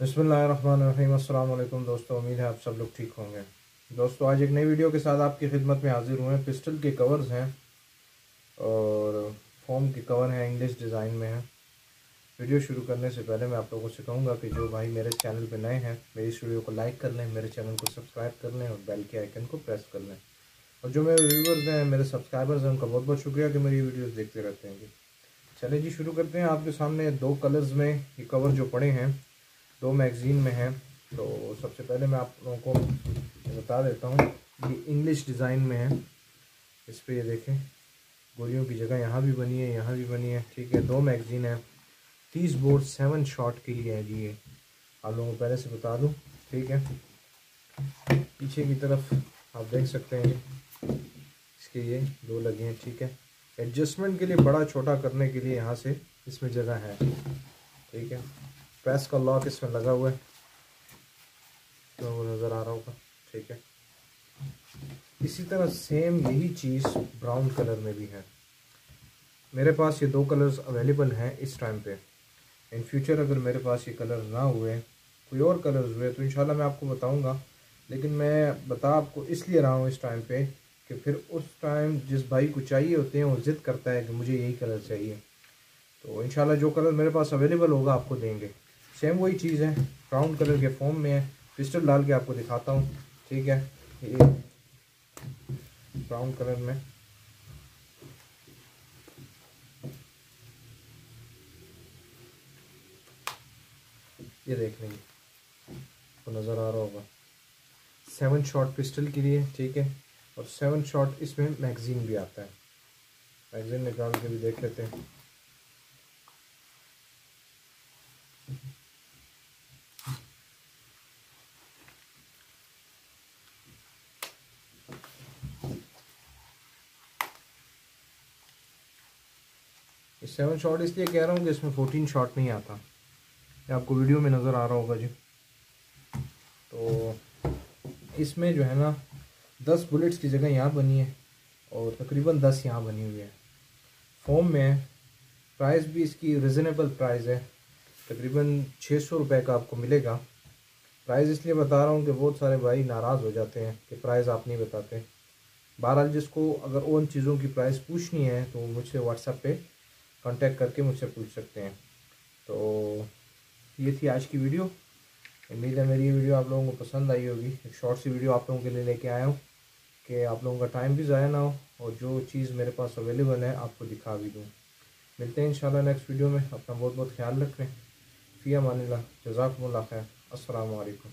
बसमीम दोस्तों, उम्मीद है आप सब लोग ठीक होंगे। दोस्तों, आज एक नई वीडियो के साथ आपकी खिदमत में हाजिर हुए हैं। पिस्टल के कवर्स हैं और फॉर्म के कवर हैं इंग्लिश डिज़ाइन में हैं। वीडियो शुरू करने से पहले मैं आप लोगों से कहूँगा कि जो भाई मेरे चैनल पर नए हैं, मेरी इस वीडियो को लाइक कर लें, मेरे चैनल को सब्सक्राइब कर लें और बेल के आइकन को प्रेस कर लें। और जो मेरे व्यूवर्स हैं, मेरे सब्सक्राइबर्स हैं, उनका बहुत बहुत शुक्रिया कि मेरी वीडियोज़ देखते रहते हैं। चले जी, शुरू करते हैं। आपके सामने दो कलर्स में ये कवर जो पड़े हैं दो मैगज़ीन में हैं तो सबसे पहले मैं आप लोगों को बता देता हूँ ये इंग्लिश डिज़ाइन में है। इस पर ये देखें गोलियों की जगह यहाँ भी बनी है, यहाँ भी बनी है, ठीक है, दो मैगज़ीन है। तीस बोर्ड सेवन शॉट के लिए है जी ये। आप लोगों को पहले से बता दूँ, ठीक है? पीछे की तरफ़ आप देख सकते हैं इसके ये दो लगे हैं, ठीक है? एडजस्टमेंट के लिए बड़ा, छोटा करने के लिए यहाँ से इसमें जगह है, ठीक है? प्रेस का लॉक इसमें लगा हुआ है। तो वो नज़र आ रहा होगा। ठीक है। इसी तरह सेम यही चीज़ ब्राउन कलर में भी है। मेरे पास ये दो कलर्स अवेलेबल हैं इस टाइम पे। इन फ्यूचर अगर मेरे पास ये कलर ना हुए, कोई और कलर्स हुए तो इंशाल्लाह मैं आपको बताऊँगा। लेकिन मैं बता आपको इसलिए रहा हूँ इस टाइम पे कि फिर उस टाइम जिस भाई को चाहिए होते हैं, वो ज़िद करता है कि मुझे यही कलर चाहिए। तो इन जो कलर मेरे पास अवेलेबल होगा, आपको देंगे। सेम वही चीज़ है। ब्राउन कलर के फॉर्म में है। पिस्टल डाल के आपको दिखाता हूँ। ठीक है? ये ब्राउन कलर में। ये देख लेंगे। तो नज़र आ रहा होगा। सेवन शॉट पिस्टल के लिए, ठीक है? और सेवन शॉट इसमें मैगज़ीन भी आता है। मैगज़ीन निकाल के भी देख लेते हैं। सेवन शॉट इसलिए कह रहा हूँ कि इसमें फोर्टीन शॉट नहीं आता। ये आपको वीडियो में नज़र आ रहा होगा जी। तो इसमें जो है ना, दस बुलेट्स की जगह यहाँ बनी है और तकरीबन दस यहाँ बनी हुई है। फॉर्म में प्राइस भी इसकी रिजनेबल प्राइस है। तकरीबन छः सौ रुपये का आपको मिलेगा। प्राइस इसलिए बता रहा हूँ कि बहुत सारे भाई नाराज़ हो जाते हैं कि प्राइस आप नहीं बताते। बहरहाल जिसको अगर उन चीज़ों की प्राइस पूछनी है तो मुझसे व्हाट्सएप पे कांटेक्ट करके मुझसे पूछ सकते हैं। तो ये थी आज की वीडियो। उम्मीद है मेरी ये वीडियो आप लोगों को पसंद आई होगी। एक शॉर्ट सी वीडियो आप लोगों के लिए लेके आया हूँ कि आप लोगों का टाइम भी ज़ाया ना हो और जो चीज़ मेरे पास अवेलेबल है, आपको दिखा भी दूँ। मिलते हैं इंशाल्लाह नेक्स्ट वीडियो में। अपना बहुत बहुत ख्याल रखें। फ़िया मानिला जजाकम्ला खैर। अस्सलाम वालेकुम